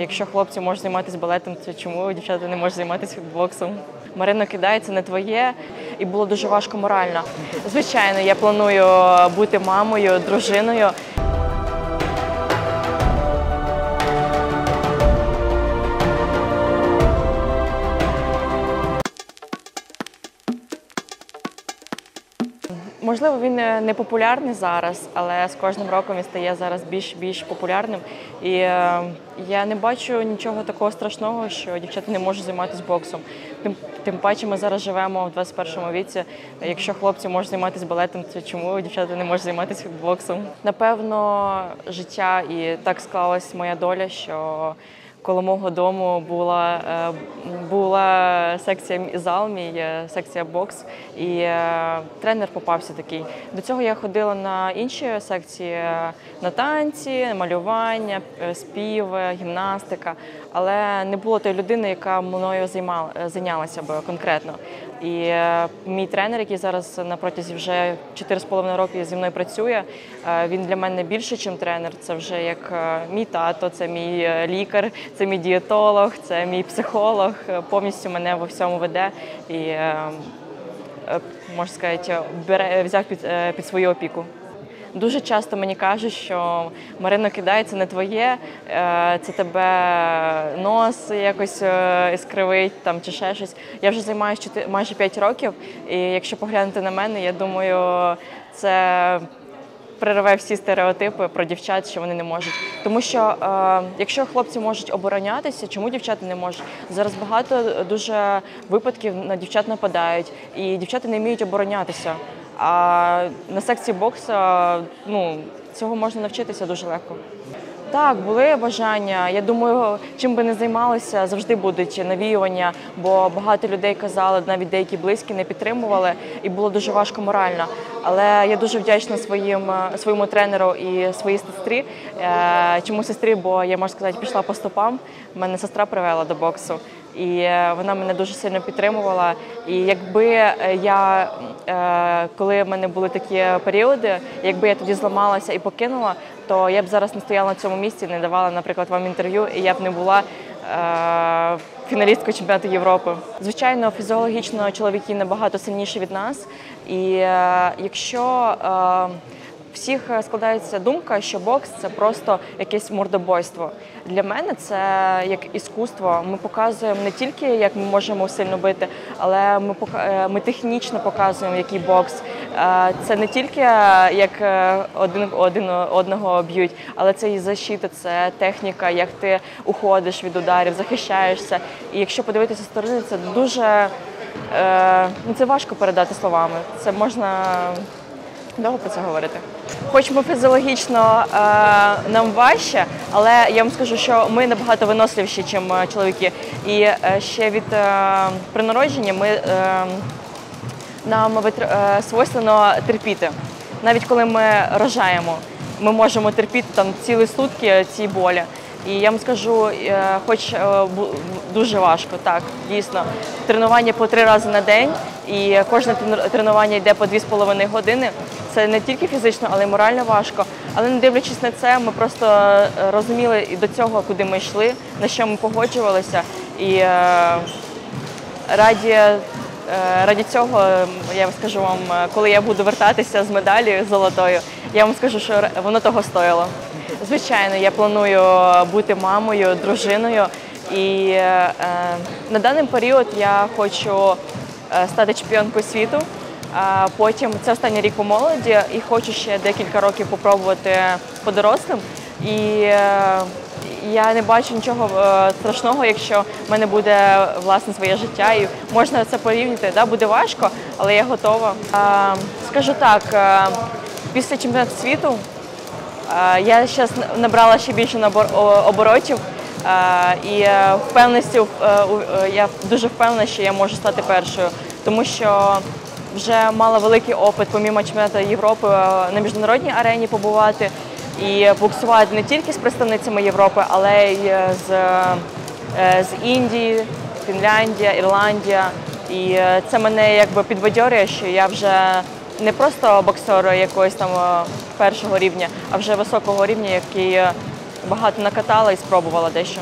Якщо хлопці можуть займатися балетом, то чому дівчата не можуть займатися боксом? Марина кидається не твоє, і було дуже важко морально. Звичайно, я планую бути мамою, дружиною. Можливо, він е, не популярний зараз, але з кожним роком він стає зараз більш більш популярним. І е, я не бачу нічого такого страшного, що дівчата не можуть займатися боксом. Тим, тим паче ми зараз живемо в 21-му віці. Якщо хлопці можуть займатися балетом, то чому дівчата не можуть займатися боксом? Напевно, життя і так склалась моя доля, що Коло мого дому була е, була секція зал, мій е, секція бокс, і е, тренер попався такий. До цього я ходила на інші секції на танці, малювання, спів, гімнастика, але не було тої людини, яка мною займала зайнялася б конкретно. І е, мій тренер, який зараз на протязі вже 4,5 роки зі мною працює, е, він для мене більше, ніж тренер. Це вже як е, мій тато, це мій лікар, це мій дієтолог, це мій психолог. Повністю мене во всьому веде і можна сказати, бере взяв під, під свою опіку. Дуже часто мені кажуть, що Марина кидає, це не твоє, е, це тебе нос якось е, іскривить там чи ще щось. Я вже займаюся майже 5 років, і якщо поглянути на мене, я думаю, це перерве всі стереотипи про дівчат, що вони не можуть. Тому що е, якщо хлопці можуть оборонятися, чому дівчата не можуть? Зараз багато дуже випадків на дівчат нападають, і дівчата не вміють оборонятися. А на секції боксу ну, цього можна навчитися дуже легко. Так, були бажання. Я думаю, чим би не займалися, завжди будуть навіювання, бо багато людей казали, навіть деякі близькі не підтримували, і було дуже важко морально. Але я дуже вдячна своїм своєму тренеру і своїй сестрі. Е, Чому сестрі? Бо я можу сказати, пішла по стопам. Мене сестра привела до боксу. І е, вона мене дуже сильно підтримувала. І якби е, я, е, коли в мене були такі періоди, якби я тоді зламалася і покинула, то я б зараз не стояла на цьому місці, не давала, наприклад, вам інтерв'ю, і я б не була фіналісткою чемпіонату Європи. Звичайно, фізіологічно чоловіки набагато сильніші від нас. І якщо всіх е, складається думка, що бокс це просто якесь мордобойство. Для мене це як іскусство. Ми показуємо не тільки як ми можемо сильно бити, але ми е, ми технічно показуємо, який бокс. Е, Це не тільки як один один одного б'ють, але це і защита, це техніка, як ти уходиш від ударів, захищаєшся. І якщо подивитися сторони, це дуже ну це важко передати словами. Це можна довго про це говорити. Хоч ми фізіологічно е, нам важче, але я вам скажу, що ми набагато виносливіші, ніж чоловіки. І е, ще від е, при народженні ми, е, нам витр- е, свойственно терпіти. Навіть коли ми рожаємо, ми можемо терпіти там цілі сутки ці болі. І я вам скажу, е, хоч е, дуже важко, так, дійсно. Тренування по три рази на день, і кожне трен- тренування йде по 2,5 години. Це не тільки фізично, але й морально важко. Але не дивлячись на це, ми просто е, розуміли і до цього, куди ми йшли, на що ми погоджувалися. І е, раді, е, раді цього я скажу вам, коли я буду вертатися з медалі золотою, я вам скажу, що воно того стоїло. Звичайно, я планую бути мамою, дружиною. І е, на даний період я хочу стати чемпіонкою світу. Потім це останній рік по молоді, і хочу ще декілька років попробувати по дорослим. І е, я не бачу нічого е, страшного, якщо в мене буде власне своє життя, і можна це порівняти. Да, буде важко, але я готова. Скажу так, е, після чемпіонату світу я зараз набрала ще більше оборотів. І впевненістю, у- е, я дуже впевнена, що я можу стати першою, тому що вже мала великий опит, помімо чемпіонату Європи, е, на міжнародній арені побувати і боксувати не тільки з представницями Європи, але й е, з, е, з Індії, Фінляндія, Ірландія. І це мене якби підбадьорює, що я вже не просто боксер якогось там першого рівня, а вже високого рівня, який багато накатала і спробувала дещо.